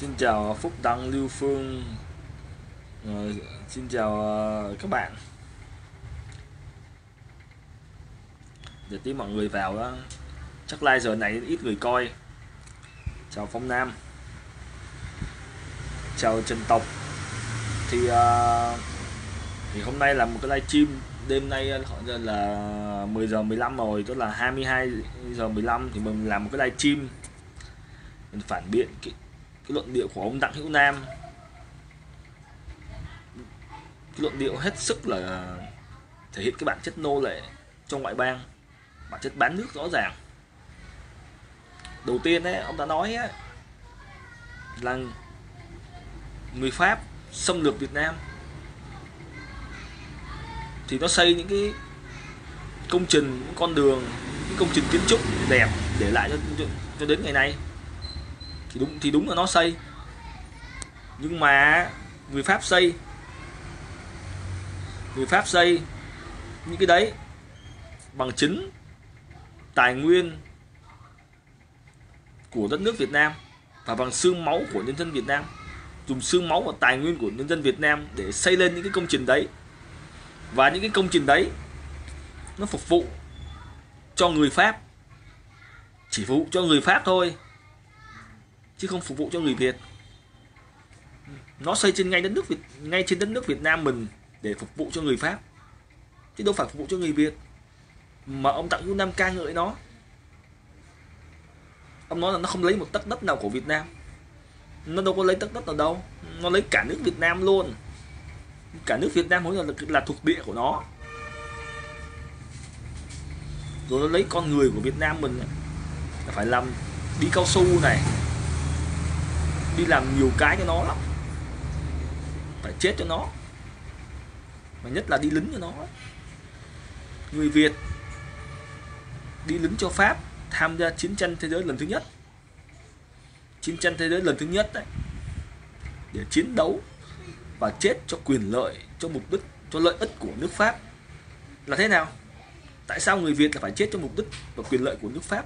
Xin chào ờ, Phúc Đăng, Lưu Phương. À, Xin chào ờ, các bạn. Để tí mọi người vào đó. Chắc like giờ này ít người coi. Chào Phong Nam. Chào Trần Tộc. Thì ờ, Thì hôm nay là một cái live stream. Đêm nay khoảng giờ là 10 giờ 15 rồi Tức là 22 giờ 15 Thì mình làm một cái live stream. Mình phản biện cái cái luận điệu của ông Đặng Hữu Nam. Cái luận điệu hết sức là thể hiện cái bản chất nô lệ trong ngoại bang bản chất bán nước rõ ràng. Đầu tiên ấy ông ta nói ấy, là người Pháp xâm lược Việt Nam. Thì nó xây những cái công trình những con đường những công trình kiến trúc đẹp để lại cho, cho, cho đến ngày nay thì đúng thì đúng là nó xây nhưng mà người Pháp xây người Pháp xây những cái đấy bằng chính tài nguyên của đất nước Việt Nam và bằng xương máu của nhân dân Việt Nam. Dùng xương máu và tài nguyên của nhân dân Việt Nam để xây lên những cái công trình đấy. Và những cái công trình đấy nó phục vụ cho người Pháp, chỉ phục vụ cho người Pháp thôi chứ không phục vụ cho người Việt. Nó xây trên ngay đất nước Việt ngay trên đất nước Việt Nam mình để phục vụ cho người Pháp. Chứ đâu phải phục vụ cho người Việt mà ông tặng Hữu Nam ca ngợi nó. Ông nói là nó không lấy một tấc đất nào của Việt Nam. Nó đâu có lấy tấc đất nào đâu nó lấy cả nước Việt Nam luôn. Cả nước Việt Nam là, là thuộc địa của nó. Rồi nó lấy con người của Việt Nam mình phải làm đi cao su này đi làm nhiều cái cho nó lắm. Phải chết cho nó. Mà nhất là đi lính cho nó. Người Việt đi lính cho Pháp tham gia chiến tranh thế giới lần thứ nhất. Chiến tranh thế giới lần thứ nhất đấy. Để chiến đấu và chết cho quyền lợi, cho mục đích, cho lợi ích của nước Pháp. Là thế nào? Tại sao người Việt là phải chết cho mục đích và quyền lợi của nước Pháp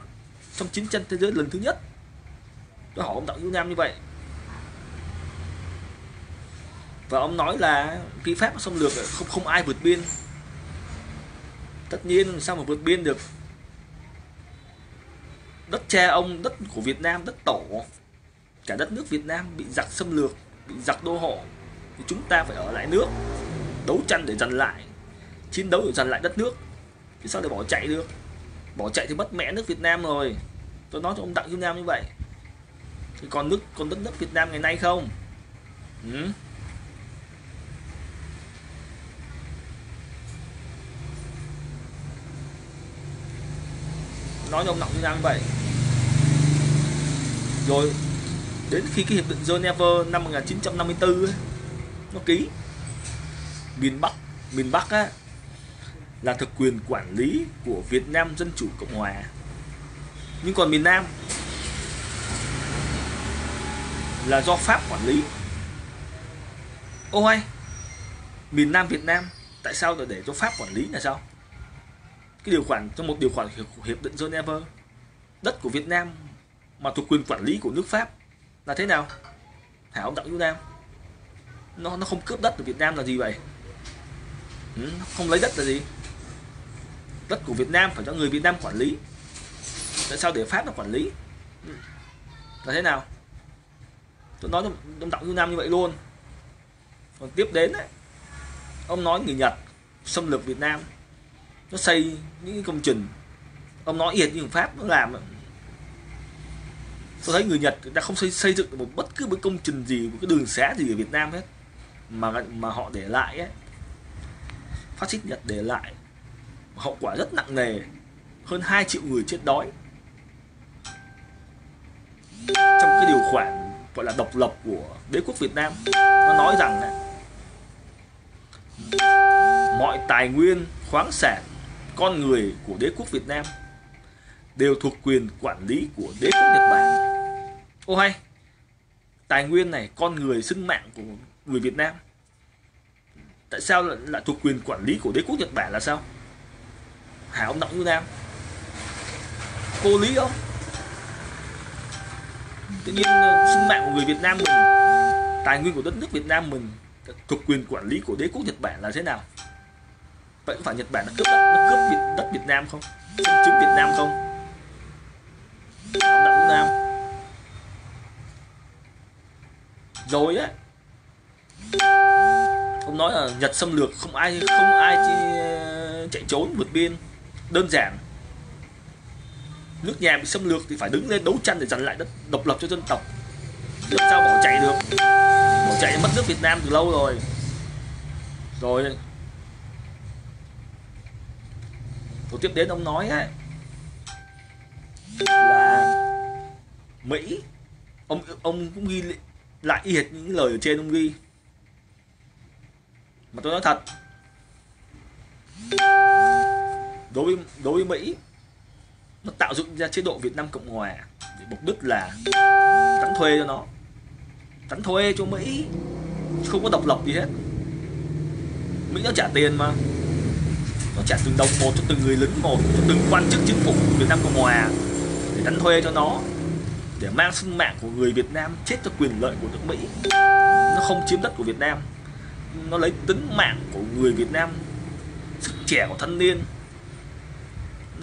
trong chiến tranh thế giới lần thứ nhất? Tôi hỏi ông Đặng Hữu Nam như vậy và ông nói là phi Pháp xâm lược, không không ai vượt biên. Tất nhiên sao mà vượt biên được? Đất cha ông, đất của Việt Nam đất tổ. Cả đất nước Việt Nam bị giặc xâm lược, bị giặc đô hộ. Thì chúng ta phải ở lại nước, đấu tranh để giành lại, chiến đấu để giành lại đất nước. Thì sao để bỏ chạy được? Bỏ chạy thì mất mẹ nước Việt Nam rồi. Tôi nói cho ông Đặng Hữu Nam như vậy. Thì còn nước, còn đất nước Việt Nam ngày nay không? Ừ? Nó nhông ông như đang như vậy. Rồi đến khi cái hiệp định Geneva năm 1954 ấy, nó ký. Miền Bắc miền Bắc á là thực quyền quản lý của Việt Nam Dân Chủ Cộng Hòa. Nhưng còn miền Nam là do Pháp quản lý. Ô hay miền Nam Việt Nam tại sao lại để cho Pháp quản lý là sao? Cái điều khoản trong một điều khoản hiệp, hiệp định Geneva đất của Việt Nam mà thuộc quyền quản lý của nước Pháp là thế nào? Hả ông Đặng Hữu Nam? Nó nó không cướp đất của Việt Nam là gì vậy? Ừ, không lấy đất là gì? Đất của Việt Nam phải cho người Việt Nam quản lý. Tại sao để Pháp nó quản lý? Ừ. là thế nào? Tôi nói ông Đặng Hữu Nam như vậy luôn. Còn tiếp đến ấy, ông nói người Nhật xâm lược Việt Nam nó xây những công trình. Ông nói yệt như Pháp nó làm tôi thấy người Nhật đã không xây xây dựng được một bất cứ một công trình gì một cái đường xá gì ở Việt Nam hết. Mà mà họ để lại ấy phát xít Nhật để lại. Hậu quả rất nặng nề. Hơn 2 triệu người chết đói. Trong cái điều khoản gọi là độc lập của đế quốc Việt Nam nó nói rằng này, mọi tài nguyên khoáng sản con người của đế quốc Việt Nam đều thuộc quyền quản lý của đế quốc Nhật Bản. Ô hay tài nguyên này con người sinh mạng của người Việt Nam tại sao lại, lại thuộc quyền quản lý của đế quốc Nhật Bản là sao? Hả ông Đặng Như Nam? Cô lý không tự nhiên ờ, sinh mạng của người Việt Nam mình tài nguyên của đất nước Việt Nam mình thuộc quyền quản lý của đế quốc Nhật Bản là thế nào? Vậy có phải Nhật Bản nó cướp đất nó cướp Việt, đất Việt Nam không? Xâm chiếm Việt Nam không? Đặng Việt Nam. Rồi á ông nói là Nhật xâm lược không ai không ai chi, ờ, chạy trốn vượt biên. Đơn giản. Nước nhà bị xâm lược thì phải đứng lên đấu tranh để giành lại đất độc lập cho dân tộc. Làm sao bỏ chạy được? Bỏ chạy mất nước Việt Nam từ lâu rồi. Rồi rồi tiếp đến ông nói ấy, là Mỹ ông ông cũng ghi lại y hệt những lời ở trên ông ghi. Mà tôi nói thật đối với đối với Mỹ nó tạo dựng ra chế độ Việt Nam Cộng Hòa để mục đích là cắn thuê cho nó. Cắn thuê cho Mỹ không có độc lập gì hết. Mỹ nó trả tiền mà nó trả từng đồng một cho từng người lính một cho từng quan chức chính phủ Việt Nam Cộng Hòa để đánh thuê cho nó để mang sinh mạng của người Việt Nam chết cho quyền lợi của nước Mỹ. Nó không chiếm đất của Việt Nam nó lấy tính mạng của người Việt Nam sức trẻ của thanh niên.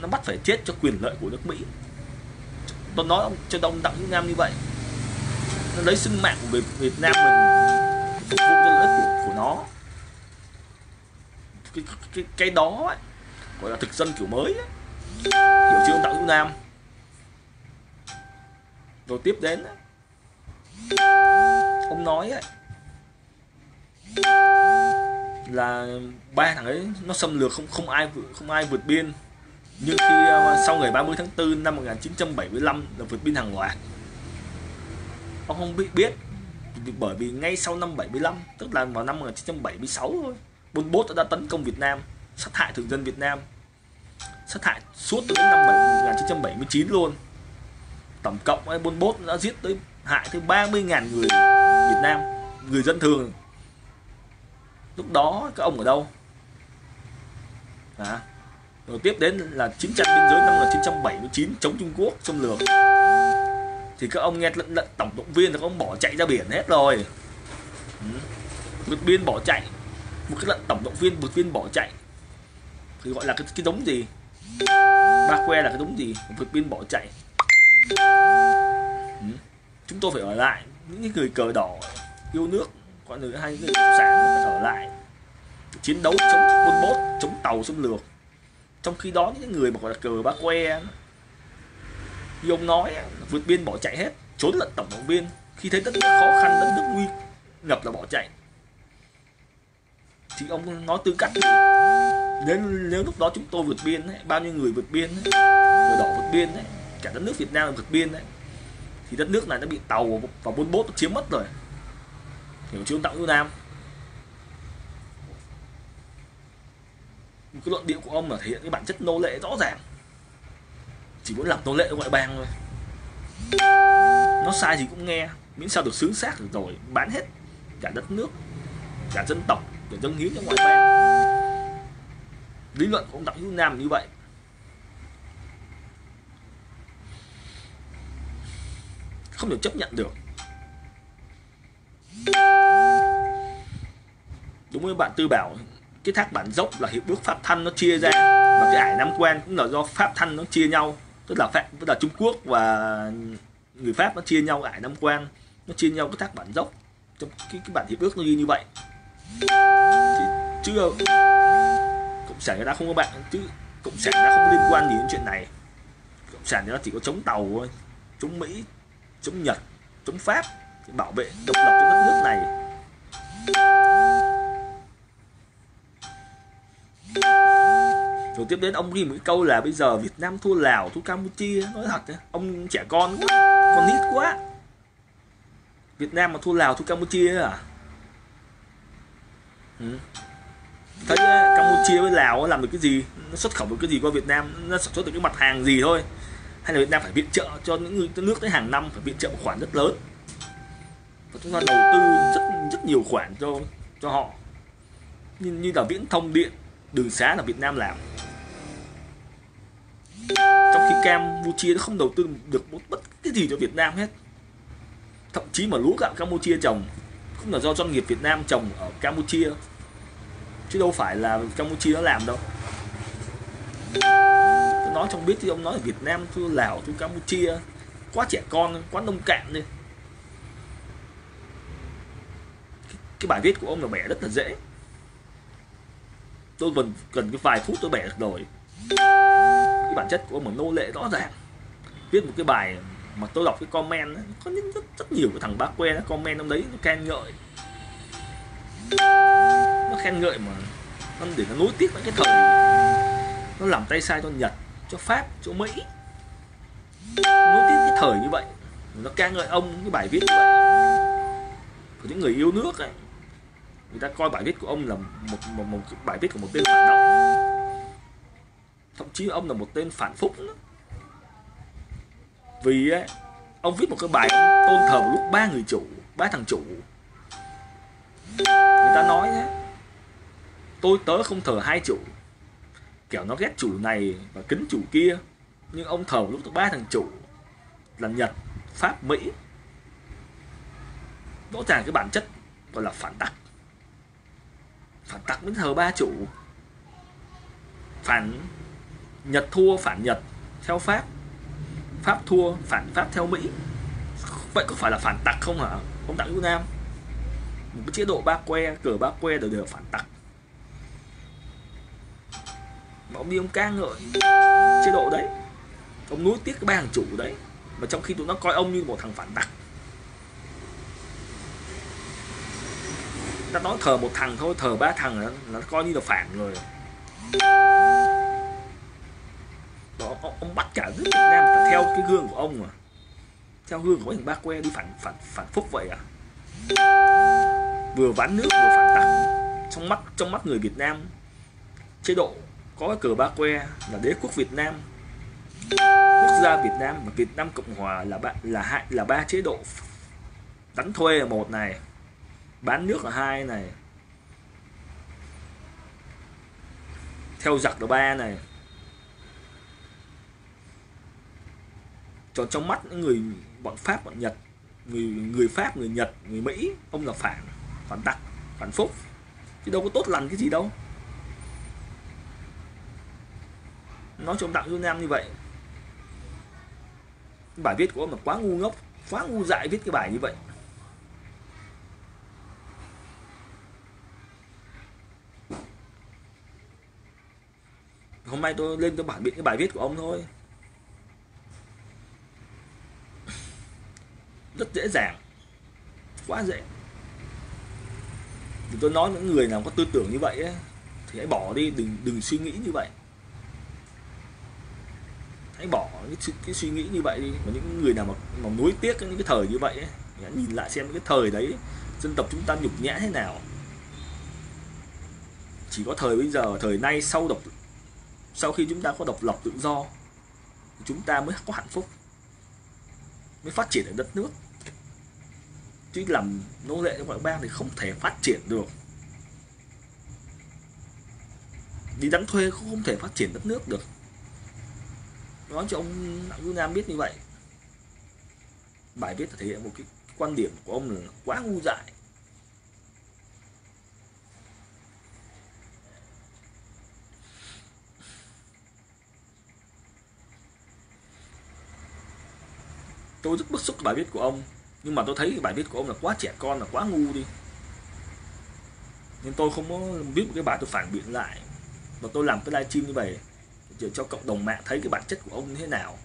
Nó bắt phải chết cho quyền lợi của nước Mỹ. Tôi nói cho đông đặng Hữu Nam như vậy. Nó lấy sinh mạng của người Việt Nam mình phục vụ cho lợi ích của, của nó cái, cái, cái đó ấy, gọi là thực dân kiểu mới ấy. hiểu chưa ông đặng Hữu Nam? Rồi tiếp đến ấy, ông nói ấy, là ba thằng ấy nó xâm lược không không ai không ai vượt biên. Nhưng khi ờ, sau ngày 30 tháng 4 năm 1975 là vượt biên hàng loạt. Ông không biết biết bởi vì ngay sau năm 75 tức là vào năm 1976 thôi Pol Pot đã tấn công Việt Nam sát hại thường dân Việt Nam. Sát hại suốt tới năm 1979 luôn. Tổng cộng Pol Pot đã giết tới hại tới 30.000 người Việt Nam người dân thường. Lúc đó các ông ở đâu? À, rồi tiếp đến là chiến tranh biên giới năm 1979 chống Trung Quốc xâm lược. Thì các ông nghe lận lận tổng động viên là các ông bỏ chạy ra biển hết rồi. Ừ. vượt biên bỏ chạy một cái lận tổng động viên vượt biên bỏ chạy. Thì gọi là cái, cái giống gì? Ba que là cái giống gì? Vượt biên bỏ chạy. Ừ. chúng tôi phải ở lại. Những người cờ đỏ yêu nước gọi người hay người cộng sản phải ở lại. Chiến đấu chống quân bốt chống tàu xâm lược trong khi đó những người mà gọi là cờ ba que như ông nói vượt biên bỏ chạy hết. Trốn lận tổng động viên. Khi thấy đất nước khó khăn đất nước nguy ngập là bỏ chạy thì ông nói tư cách nếu nếu lúc đó chúng tôi vượt biên ấy, bao nhiêu người vượt biên ấy, người đỏ vượt biên ấy, cả đất nước Việt Nam vượt biên ấy, thì đất nước này đã bị tàu và buôn bốt chiếm mất rồi. Hiểu chưa ông Đặng Nam. Cái luận điệu của ông là thể hiện cái bản chất nô lệ rõ ràng. Chỉ muốn làm nô lệ ngoại bang thôi. Nó sai gì cũng nghe. Miễn sao được xứng xác được rồi. Bán hết cả đất nước cả dân tộc để dâng hiến cho ngoại bang lý luận của ông đặng hữu nam như vậy. Không được chấp nhận được. Đúng với bạn tư bảo cái thác bản dốc là hiệp ước pháp thanh nó chia ra. Và cái ải nam quan cũng là do pháp thanh nó chia nhau. Tức là pháp tức là trung quốc và người pháp nó chia nhau ải nam quan nó chia nhau cái thác bản dốc. Trong cái, cái bản hiệp ước nó ghi như vậy chứ ờ, cộng sản người ta không có bạn, chứ cộng sản đã không liên quan gì đến chuyện này cộng sản nó chỉ có chống tàu thôi, chống mỹ, chống nhật, chống pháp để bảo vệ độc lập cho đất nước này rồi tiếp đến ông ghi một cái câu là bây giờ Việt Nam thua Lào, thua Campuchia nói thật đấy. ông trẻ con quá, con nít quá Việt Nam mà thua Lào, thua Campuchia à ừ thấy ờ, Campuchia với Lào làm được cái gì? Nó xuất khẩu được cái gì qua Việt Nam? Nó sản xuất được cái mặt hàng gì thôi? Hay là Việt Nam phải viện trợ cho những người nước tới hàng năm phải viện trợ một khoản rất lớn? Và chúng ta đầu tư rất rất nhiều khoản cho cho họ. Như, như là viễn thông điện đường xá là Việt Nam làm. Trong khi Campuchia nó không đầu tư được một bất cái gì cho Việt Nam hết. Thậm chí mà lúa gạo Campuchia trồng cũng là do doanh nghiệp Việt Nam trồng ở Campuchia chứ đâu phải là Campuchia nó làm đâu. Tôi nói trong biết thì ông nói ở Việt Nam tôi Lào tôi Campuchia quá trẻ con quá nông cạn đi. Cái bài viết của ông là bẻ rất là dễ. Tôi cần cần cái vài phút tôi bẻ được rồi. Cái bản chất của ông là nô lệ rõ ràng. Viết một cái bài mà tôi đọc cái comment ấy, có rất, rất nhiều cái thằng bác que nó comment trong đấy nó khen ngợi khen ngợi mà. Nó để nó nối tiếp với cái thời. Nó làm tay sai cho Nhật cho Pháp cho Mỹ. Nối tiếp cái thời như vậy. Nó ca ngợi ông cái bài viết như vậy. Của những người yêu nước ấy người ta coi bài viết của ông là một một, một bài viết của một tên phản động. Thậm chí ông là một tên phản phúc nữa. vì ấy, ông viết một cái bài tôn thờ lúc ba người chủ ba thằng chủ. Người ta nói nhé tôi tớ không thờ hai chủ. Kiểu nó ghét chủ này và kính chủ kia, nhưng ông thờ lúc ba thằng chủ là nhật, pháp, mỹ. Rõ ràng cái bản chất gọi là phản tắc. Phản tắc mới thờ ba chủ. Phản nhật thua, phản nhật theo pháp. Pháp thua, phản pháp theo mỹ. Vậy có phải là phản tặc không hả? Ông đặng hữu nam. Một cái chế độ ba que, cờ ba que đều đều phản tặc mà ông đi ông ca ngợi chế độ đấy. Ông nuối tiếc cái ba hàng chủ đấy mà trong khi tụi nó coi ông như một thằng phản tặc. Ta nói thờ một thằng thôi thờ ba thằng là, nó coi như là phản rồi. Đó ông, ông bắt cả nước Việt Nam phải theo cái gương của ông mà. Theo gương của thằng ba que đi phản phản phản phúc vậy à. Vừa ván nước vừa phản tặc. Trong mắt trong mắt người Việt Nam chế độ có cờ ba que là đế quốc Việt Nam. Quốc gia Việt Nam và Việt Nam Cộng Hòa là ba, là hai, là ba chế độ đánh thuê là một này, bán nước là hai này, theo giặc là ba này. Cho trong mắt những người bọn Pháp, bọn Nhật, người người Pháp, người Nhật, người Mỹ, ông là phản phản tặc, phản phúc. Chứ đâu có tốt lành cái gì đâu. Nói cho ông Đặng Hương Nam như vậy. Bài viết của ông là quá ngu ngốc quá ngu dại viết cái bài như vậy. Hôm nay tôi lên tôi bản biện cái bài viết của ông thôi. Rất dễ dàng. Quá dễ. Thì tôi nói những người nào có tư tưởng như vậy ấy, thì hãy bỏ đi đừng đừng suy nghĩ như vậy hãy bỏ cái, cái suy nghĩ như vậy đi. Mà những người nào mà mà nuối tiếc những cái thời như vậy ấy, hãy nhìn lại xem cái thời đấy dân tộc chúng ta nhục nhã thế nào. Chỉ có thời bây giờ thời nay sau độc sau khi chúng ta có độc lập tự do chúng ta mới có hạnh phúc mới phát triển ở đất nước. Chứ làm nô lệ trong ngoại bang thì không thể phát triển được. Đi đánh thuê cũng không thể phát triển đất nước được nói cho ông William Nam biết như vậy. Bài viết thể hiện một cái quan điểm của ông là quá ngu dại. Tôi rất bức xúc bài viết của ông, nhưng mà tôi thấy bài viết của ông là quá trẻ con, là quá ngu đi. Nên tôi không có viết một cái bài tôi phản biện lại. Và tôi làm cái livestream như vậy để cho cộng đồng mạng thấy cái bản chất của ông như thế nào?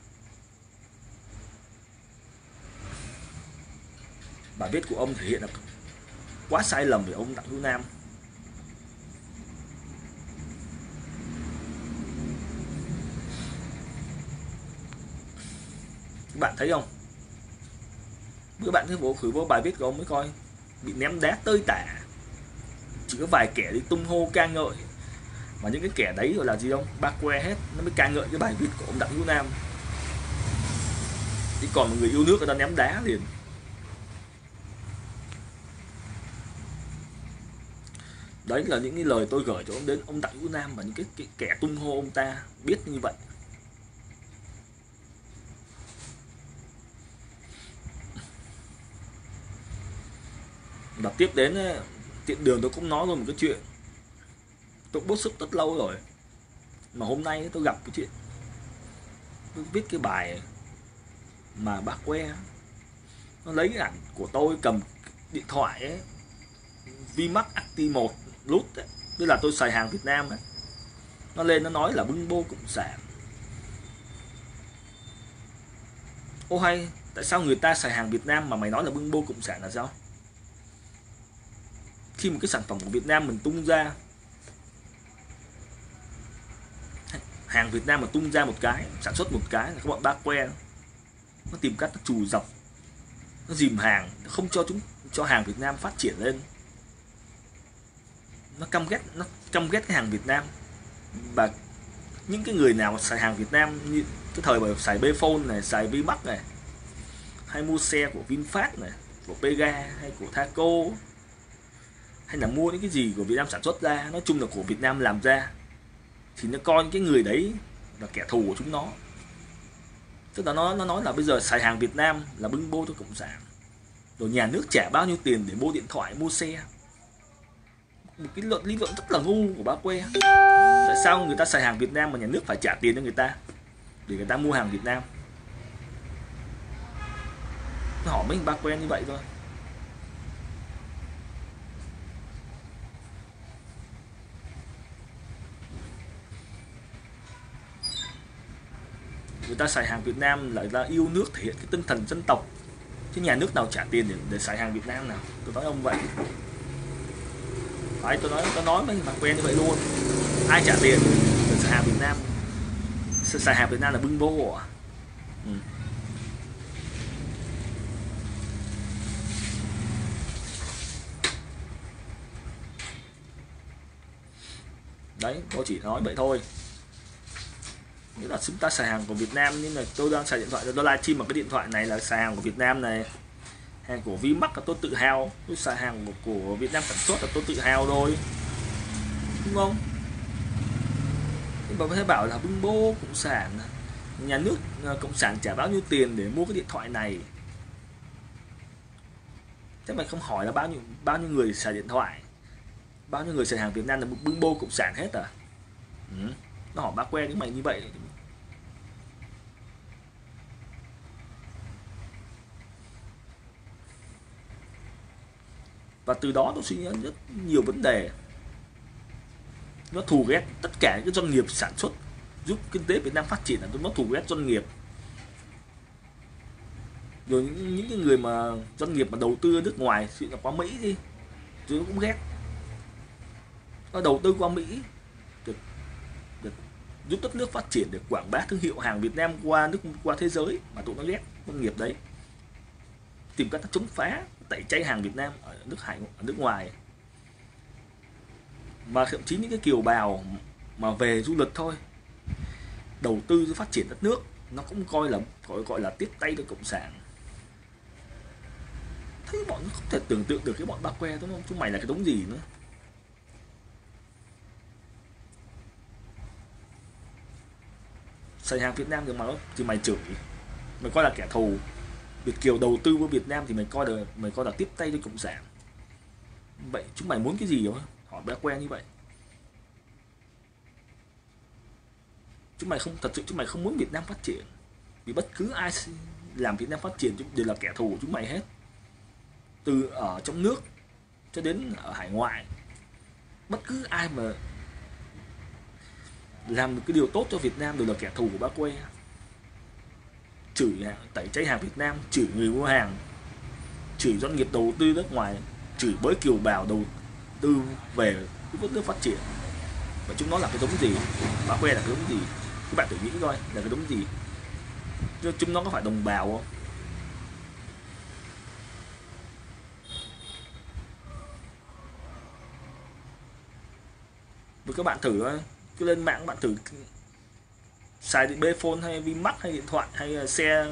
Bài viết của ông thể hiện là quá sai lầm về ông Đặng Hữu Nam. Các bạn thấy không? Bữa bạn thấy bộ khử vô bài viết của ông mới coi. Bị ném đá tơi tả. Chỉ có vài kẻ đi tung hô ca ngợi mà những cái kẻ đấy gọi là gì không? Ba que hết nó mới ca ngợi cái bài viết của ông đặng hữu nam. Chỉ còn một người yêu nước người ta ném đá liền. Đấy là những cái lời tôi gửi cho ông đến ông đặng hữu nam và những cái, cái kẻ tung hô ông ta biết như vậy. Và tiếp đến ờ, tiện đường tôi cũng nói luôn một cái chuyện tôi bức xúc rất lâu rồi. Mà hôm nay tôi gặp cái chuyện tôi viết cái bài mà bác que nó lấy cái ảnh của tôi cầm điện thoại ấy Vimax Acti 1 lút ấy. tức là tôi xài hàng Việt Nam ấy. nó lên nó nói là bưng bô cộng sản. Ô hay, tại sao người ta xài hàng Việt Nam mà mày nói là bưng bô cộng sản là sao? Khi một cái sản phẩm của Việt Nam mình tung ra hàng Việt Nam mà tung ra một cái, sản xuất một cái là các bọn ba que nó. Tìm cách nó chù dọc nó dìm hàng, nó không cho chúng, cho hàng Việt Nam phát triển lên. Nó căm ghét, nó căm ghét cái hàng Việt Nam. Và những cái người nào mà xài hàng Việt Nam như cái thời mà xài Bphone này, xài Vimax này, hay mua xe của VinFast này, của Pega hay của Thaco hay là mua những cái gì của Việt Nam sản xuất ra, nói chung là của Việt Nam làm ra thì nó coi cái người đấy là kẻ thù của chúng nó. Tức là nó nó nói là bây giờ xài hàng Việt Nam là bưng bô cho cộng sản. Rồi nhà nước trả bao nhiêu tiền để mua điện thoại, mua xe. Một cái luận, lý luận rất là ngu của bác quê tại sao người ta xài hàng Việt Nam mà nhà nước phải trả tiền cho người ta để người ta mua hàng Việt Nam? Họ hỏi mấy bác quen như vậy thôi. Người ta xài hàng Việt Nam lại là yêu nước thể hiện cái tinh thần dân tộc. Chứ nhà nước nào trả tiền để, để xài hàng Việt Nam nào? Tôi nói ông vậy. Phải tôi nói tôi nói mấy bạn quen như vậy luôn. Ai trả tiền để xài hàng Việt Nam? Xài hàng Việt Nam là bưng vô à ừ. đấy tôi chỉ nói vậy thôi nghĩa là chúng ta xài hàng của Việt Nam nhưng mà tôi đang xài điện thoại tôi livestream mà cái điện thoại này là xài hàng của Việt Nam này. Hàng của Vimax là tôi tự hào. Tôi xài hàng của, của Việt Nam sản xuất là tôi tự hào thôi đúng không? Nhưng mà có thể bảo là bưng bô cộng sản nhà nước à, cộng sản trả bao nhiêu tiền để mua cái điện thoại này? Thế mày không hỏi là bao nhiêu bao nhiêu người xài điện thoại? Bao nhiêu người xài hàng Việt Nam là bưng bô cộng sản hết à? Ừ nó hỏi ba que những mày như vậy. Và từ đó tôi suy nghĩ rất nhiều vấn đề. Nó thù ghét tất cả những doanh nghiệp sản xuất giúp kinh tế Việt Nam phát triển. Là tôi nó thù ghét doanh nghiệp. Rồi những, những cái người mà doanh nghiệp mà đầu tư ở nước ngoài chuyện là qua Mỹ đi tôi cũng ghét. Nó đầu tư qua Mỹ giúp đất nước phát triển để quảng bá thương hiệu hàng Việt Nam qua nước, qua thế giới mà tụi nó ghét công nghiệp đấy. Tìm cách chống phá tẩy chay hàng Việt Nam ở nước hải, ở nước ngoài. Mà thậm chí những cái kiều bào mà về du lịch thôi, đầu tư phát triển đất nước, nó cũng coi là, gọi gọi là tiếp tay cho cộng sản. Thấy bọn nó không thể tưởng tượng được cái bọn bác que đúng không? Chúng mày là cái đống gì nữa? Xài hàng Việt Nam thì mày thì mày chửi. Mày coi là kẻ thù. Việt kiều đầu tư vào Việt Nam thì mày coi là, mày coi là tiếp tay cho cộng sản. Vậy chúng mày muốn cái gì không hỏi bé quen như vậy. Chúng mày không, thật sự chúng mày không muốn Việt Nam phát triển. Vì bất cứ ai làm Việt Nam phát triển đều là kẻ thù của chúng mày hết. Từ ở trong nước cho đến ở hải ngoại, bất cứ ai mà làm một cái điều tốt cho Việt Nam đều là kẻ thù của bác quê. Chửi à, tẩy cháy hàng Việt Nam, chửi người mua hàng, chửi doanh nghiệp đầu tư nước ngoài, chửi bới kiều bào đầu tư về cái đất nước phát triển. Và chúng nó là cái giống gì? Bác quê là cái giống gì? Các bạn tự nghĩ coi, là cái giống gì? Chúng nó có phải đồng bào không? Với các bạn thử cứ lên mạng bạn thử xài điện phone hay Vimax hay điện thoại hay ờ, xe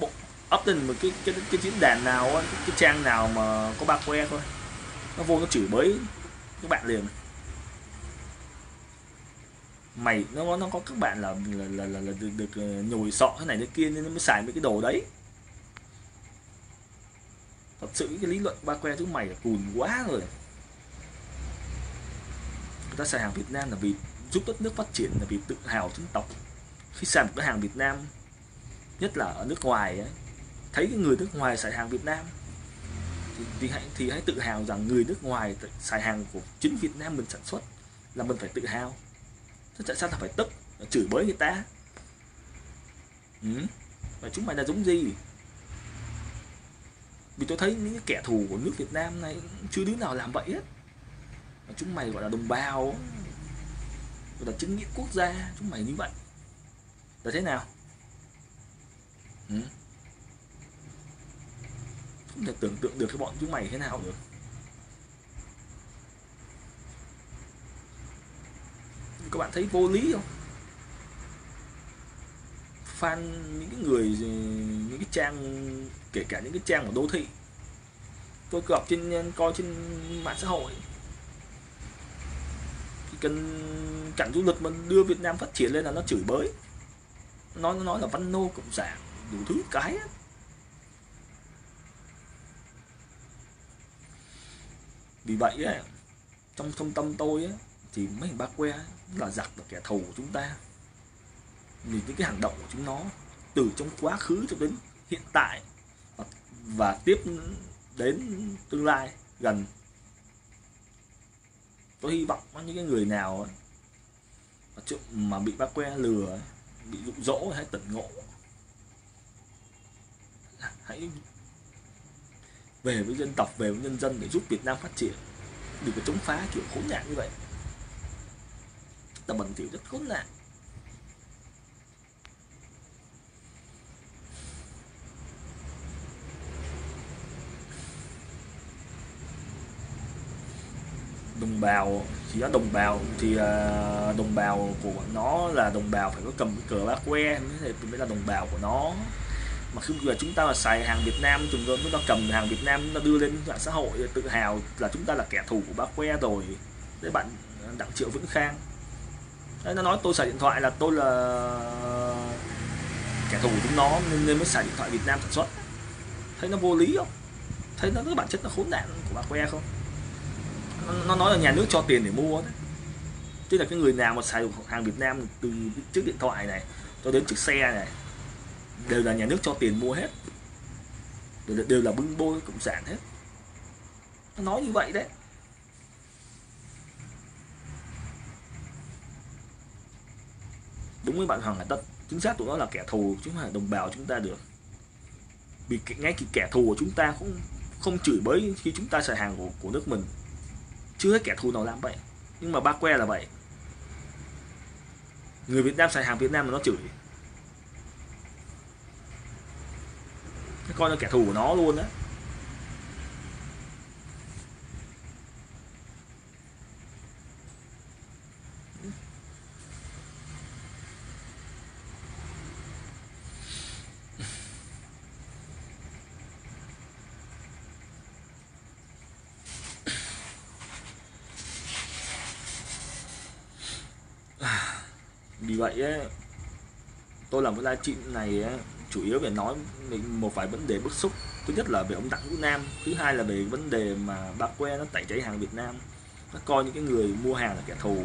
bộ up lên một cái cái, cái diễn đàn nào cái, cái trang nào mà có ba que thôi. Nó vô nó chửi bới các bạn liền. Mày nó nó có các bạn là là là, là, là được, được ờ, nhồi sọ thế này thế kia nên nó mới xài mấy cái đồ đấy. Thật sự cái lý luận ba que chúng mày là cùn quá rồi ta xài hàng Việt Nam là vì giúp đất nước phát triển là vì tự hào dân tộc. Khi xài một cái hàng Việt Nam nhất là ở nước ngoài ấy, thấy cái người nước ngoài xài hàng Việt Nam thì, thì hãy thì hãy tự hào rằng người nước ngoài xài hàng của chính Việt Nam mình sản xuất là mình phải tự hào. Chứ tại sao ta phải tức chửi bới người ta? Ừ? và chúng mày là giống gì? Vì tôi thấy những cái kẻ thù của nước Việt Nam này chưa đứa nào làm vậy hết mà chúng mày gọi là đồng bào. Gọi là chính nghĩa quốc gia, chúng mày như vậy. Là thế nào? Ừ? không thể tưởng tượng được cái bọn chúng mày thế nào được. Các bạn thấy vô lý không? Fan những cái người, những cái trang, kể cả những cái trang của đô thị. Tôi gặp trên, coi trên mạng xã hội thì cần cảnh du lịch mà đưa Việt Nam phát triển lên là nó chửi bới nó nói là văn nô cộng sản đủ thứ cái ấy. vì vậy ấy, trong thông tâm tôi ấy, thì mấy thằng bác que là giặc và kẻ thù của chúng ta vì những cái hành động của chúng nó từ trong quá khứ cho đến hiện tại và, và tiếp đến tương lai gần tôi hy vọng những cái người nào mà mà bị bác que lừa bị dụ dỗ hãy tỉnh ngộ. Hãy về với dân tộc, về với nhân dân để giúp Việt Nam phát triển. Đừng có chống phá kiểu khốn nạn như vậy. Ta bẩn thỉu rất khốn nạn. Đồng bào chỉ có đồng bào thì à, đồng bào của nó là đồng bào phải có cầm cái cờ bác que mới, mới là đồng bào của nó. Mà khi mà chúng ta là xài hàng Việt Nam chúng ta, chúng ta cầm hàng Việt Nam chúng ta đưa lên mạng xã hội tự hào là chúng ta là kẻ thù của bác que rồi. Đấy bạn à, đặng triệu vĩnh khang. Đấy, nó nói tôi xài điện thoại là tôi là kẻ thù của chúng nó nên, nên mới xài điện thoại Việt Nam sản xuất. Thấy nó vô lý không? Thấy nó cái bản chất nó khốn nạn của bác que không? Nó nói là nhà nước cho tiền để mua đấy. Tức là cái người nào mà xài hàng Việt Nam từ chiếc điện thoại này cho đến chiếc xe này đều là nhà nước cho tiền mua hết. Đều, đều là bưng bôi cộng sản hết. Nó nói như vậy đấy. Đúng với bạn Hoàng là tất chính xác tụi nó là kẻ thù chứ không phải đồng bào chúng ta được. Vì ngay cái kẻ thù của chúng ta cũng không chửi bới khi chúng ta xài hàng của, của nước mình chưa hết kẻ thù nào làm vậy. Nhưng mà ba que là vậy. Người Việt Nam xài hàng Việt Nam mà nó chửi. Coi nó kẻ thù của nó luôn á vì vậy ấy, tôi làm cái livestream này ấy, chủ yếu về nói một vài vấn đề bức xúc. Thứ nhất là về ông đặng hữu nam thứ hai là về vấn đề mà ba que nó tẩy chay hàng việt nam. Nó coi những cái người mua hàng là kẻ thù.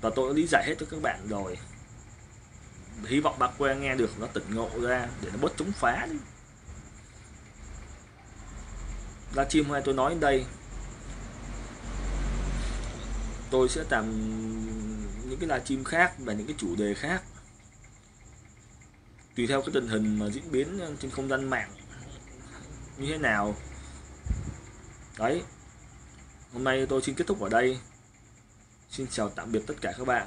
Và tôi đã lý giải hết cho các bạn rồi. Hy vọng ba que nghe được nó tỉnh ngộ ra để nó bớt chống phá đi. Livestream hôm nay tôi nói đến đây. Tôi sẽ làm những cái livestream khác và những cái chủ đề khác. Tùy theo cái tình hình mà diễn biến trên không gian mạng như thế nào. Đấy. Hôm nay tôi xin kết thúc ở đây. Xin chào tạm biệt tất cả các bạn.